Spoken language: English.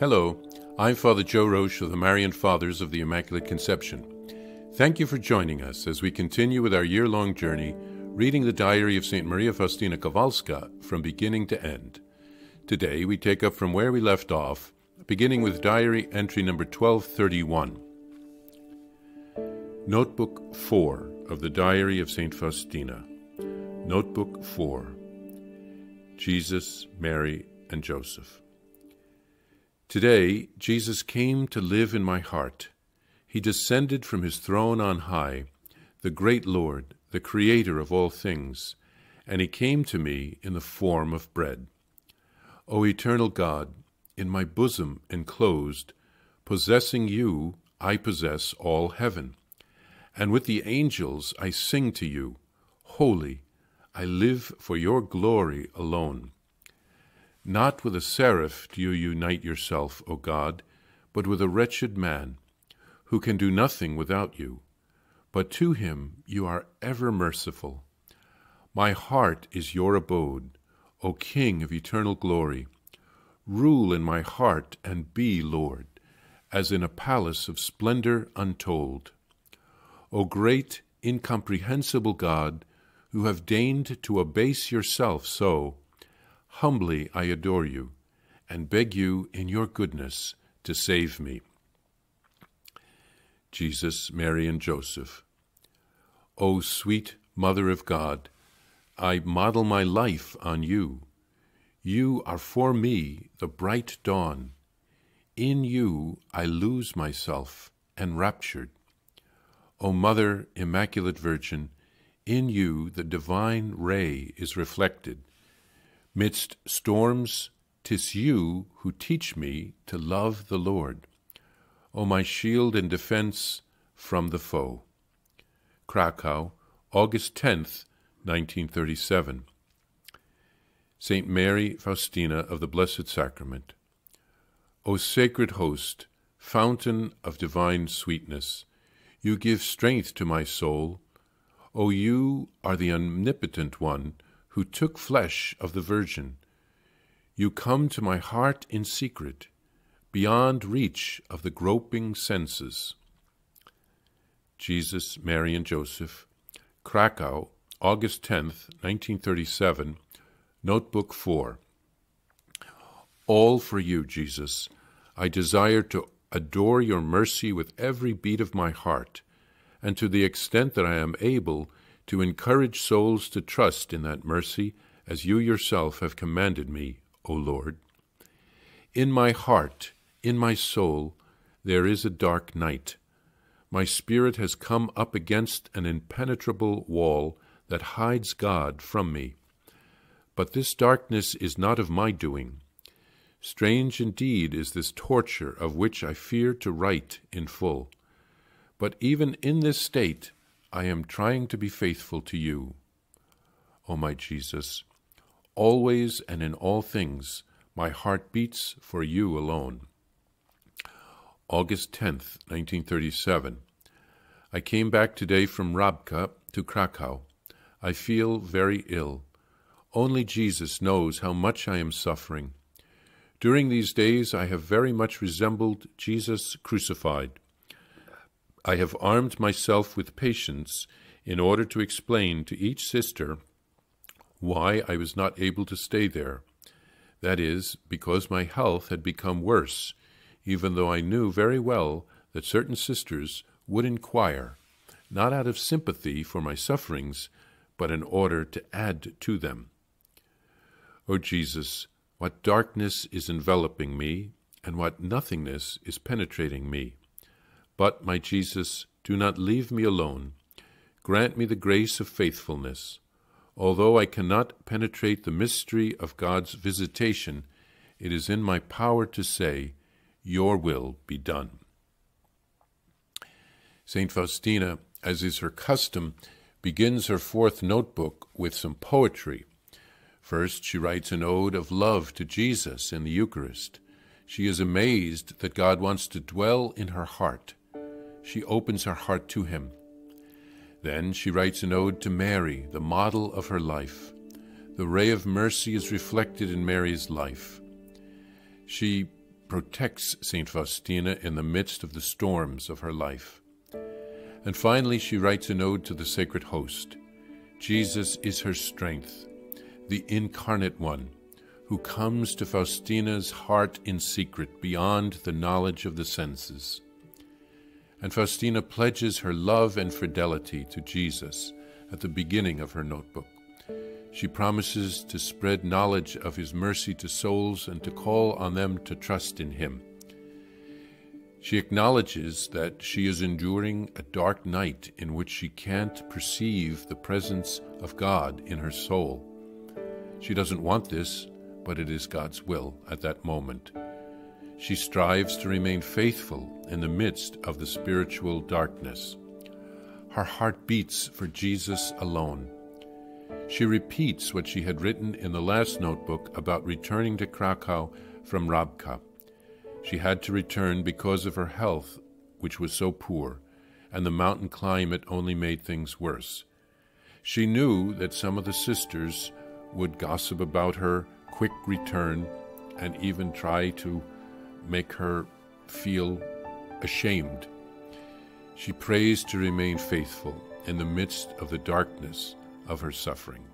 Hello, I'm Father Joe Roesch of the Marian Fathers of the Immaculate Conception. Thank you for joining us as we continue with our year long journey reading the diary of St. Maria Faustina Kowalska from beginning to end. Today we take up from where we left off, beginning with diary entry number 1231. Notebook 4 of the Diary of St. Faustina. Notebook 4 Jesus, Mary, and Joseph. Today, Jesus came to live in my heart. He descended from his throne on high, the great Lord, the Creator of all things, and he came to me in the form of bread. O eternal God, in my bosom enclosed, possessing you, I possess all heaven. And with the angels I sing to you, Holy, I live for your glory alone. Not with a seraph do you unite yourself, O God, but with a wretched man, who can do nothing without you. But to him you are ever merciful. My heart is your abode, O King of eternal glory. Rule in my heart and be Lord, as in a palace of splendor untold. O great, incomprehensible God, who have deigned to abase yourself so, Humbly I adore you, and beg you in your goodness to save me. Jesus, Mary, and Joseph. O sweet Mother of God, I model my life on you. You are for me the bright dawn. In you I lose myself, enraptured. O Mother, Immaculate Virgin, in you the divine ray is reflected Midst storms, tis you who teach me to love the Lord. O my shield and defense from the foe. Krakow, August 10th, 1937. Saint Mary Faustina of the Blessed Sacrament. O sacred host, fountain of divine sweetness, you give strength to my soul. O you are the omnipotent one who took flesh of the Virgin. You come to my heart in secret, beyond reach of the groping senses. Jesus, Mary, and Joseph, Krakow, August 10th, 1937, Notebook 4. All for you, Jesus. I desire to adore your mercy with every beat of my heart, and to the extent that I am able, to encourage souls to trust in that mercy as you yourself have commanded me, O Lord. In my heart, in my soul, there is a dark night. My spirit has come up against an impenetrable wall that hides God from me. But this darkness is not of my doing. Strange indeed is this torture of which I fear to write in full. But even in this state, I am trying to be faithful to you. O my Jesus, always and in all things, my heart beats for you alone. August 10th, 1937. I came back today from Rabka to Krakow. I feel very ill. Only Jesus knows how much I am suffering. During these days, I have very much resembled Jesus crucified. I have armed myself with patience in order to explain to each sister why I was not able to stay there. That is, because my health had become worse, even though I knew very well that certain sisters would inquire, not out of sympathy for my sufferings, but in order to add to them. O Jesus, what darkness is enveloping me, and what nothingness is penetrating me. But, my Jesus, do not leave me alone. Grant me the grace of faithfulness. Although I cannot penetrate the mystery of God's visitation, it is in my power to say, Your will be done. St. Faustina, as is her custom, begins her fourth notebook with some poetry. First, she writes an ode of love to Jesus in the Eucharist. She is amazed that God wants to dwell in her heart she opens her heart to him. Then she writes an ode to Mary, the model of her life. The ray of mercy is reflected in Mary's life. She protects St. Faustina in the midst of the storms of her life. And finally, she writes an ode to the Sacred Host. Jesus is her strength, the incarnate one, who comes to Faustina's heart in secret beyond the knowledge of the senses. And Faustina pledges her love and fidelity to Jesus at the beginning of her notebook. She promises to spread knowledge of his mercy to souls and to call on them to trust in him. She acknowledges that she is enduring a dark night in which she can't perceive the presence of God in her soul. She doesn't want this, but it is God's will at that moment. She strives to remain faithful in the midst of the spiritual darkness. Her heart beats for Jesus alone. She repeats what she had written in the last notebook about returning to Krakow from Rabka. She had to return because of her health, which was so poor, and the mountain climate only made things worse. She knew that some of the sisters would gossip about her quick return and even try to make her feel ashamed. She prays to remain faithful in the midst of the darkness of her suffering.